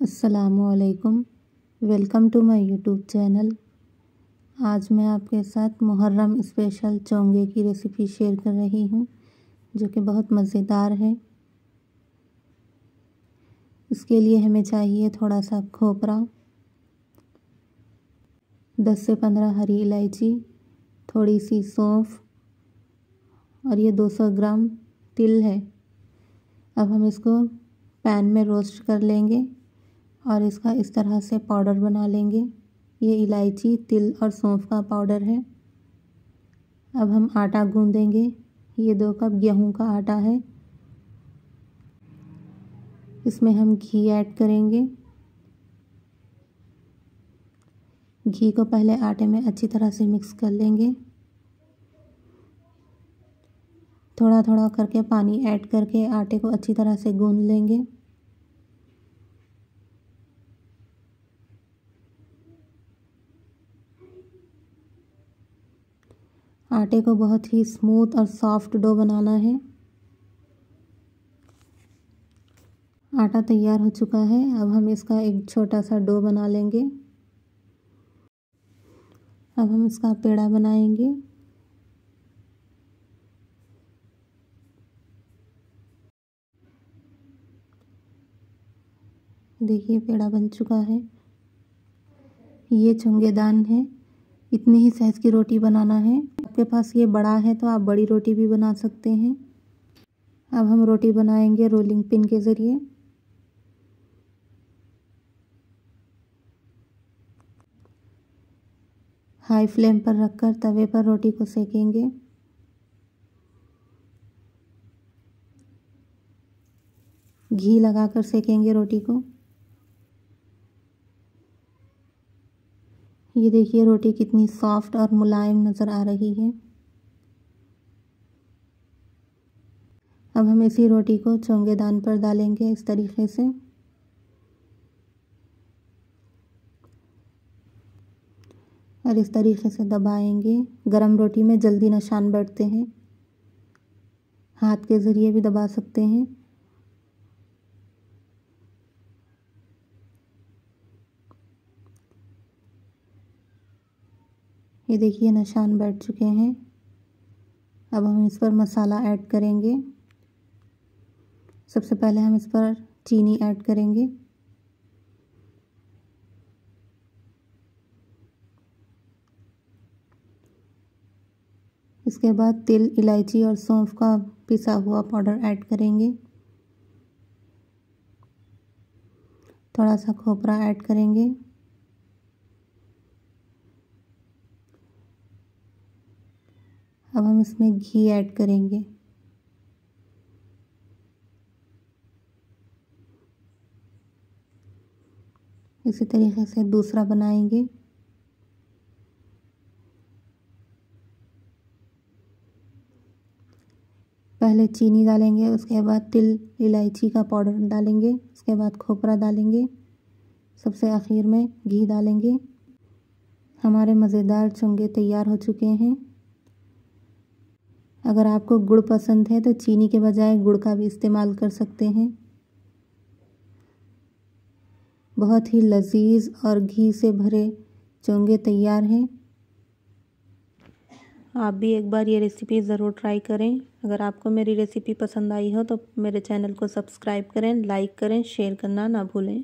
असलकुम welcome to my YouTube channel आज मैं आपके साथ मुहर्रम स्पेशल चोंगे की रेसिपी शेयर कर रही हूँ, जो कि बहुत मज़ेदार है। इसके लिए हमें चाहिए थोड़ा सा खोपरा, दस से पंद्रह हरी इलायची, थोड़ी सी सौंफ, और ये 200 ग्राम तिल है। अब हम इसको पैन में रोस्ट कर लेंगे। और इसका इस तरह से पाउडर बना लेंगे। ये इलायची, तिल और सौंफ का पाउडर है। अब हम आटा गूंदेंगे। ये दो कप गेहूँ का आटा है। इसमें हम घी ऐड करेंगे। घी को पहले आटे में अच्छी तरह से मिक्स कर लेंगे। थोड़ा थोड़ा करके पानी ऐड करके आटे को अच्छी तरह से गूंद लेंगे। आटे को बहुत ही स्मूथ और सॉफ्ट डो बनाना है। आटा तैयार हो चुका है। अब हम इसका एक छोटा सा डो बना लेंगे। अब हम इसका पेड़ा बनाएँगे। देखिए, पेड़ा बन चुका है। ये चुंगेदान है। इतनी ही साइज़ की रोटी बनाना है। आपके पास ये बड़ा है तो आप बड़ी रोटी भी बना सकते हैं। अब हम रोटी बनाएँगे रोलिंग पिन के ज़रिए। हाई फ्लेम पर रखकर तवे पर रोटी को सेकेंगे। घी लगाकर सेकेंगे रोटी को। ये देखिए रोटी कितनी सॉफ्ट और मुलायम नज़र आ रही है। अब हम इसी रोटी को चोंगेदान पर डालेंगे इस तरीके से। और इस तरीके से दबाएँगे। गरम रोटी में जल्दी निशान बैठते हैं। हाथ के ज़रिए भी दबा सकते हैं। ये देखिए निशान बैठ चुके हैं। अब हम इस पर मसाला ऐड करेंगे। सबसे पहले हम इस पर चीनी ऐड करेंगे। इसके बाद तिल, इलायची और सौंफ का पिसा हुआ पाउडर ऐड करेंगे। थोड़ा सा खोपरा ऐड करेंगे अब हम इसमें घी ऐड करेंगे। इसी तरीके से दूसरा बनाएँगे। पहले चीनी डालेंगे, उसके बाद तिल, इलायची का पाउडर डालेंगे, उसके बाद खोपरा डालेंगे। सबसे आखिर में घी डालेंगे। हमारे मज़ेदार चुंगे तैयार हो चुके हैं। अगर आपको गुड़ पसंद है तो चीनी के बजाय गुड़ का भी इस्तेमाल कर सकते हैं। बहुत ही लजीज और घी से भरे चोंगे तैयार हैं। आप भी एक बार ये रेसिपी ज़रूर ट्राई करें। अगर आपको मेरी रेसिपी पसंद आई हो तो मेरे चैनल को सब्सक्राइब करें लाइक करें शेयर करना ना भूलें।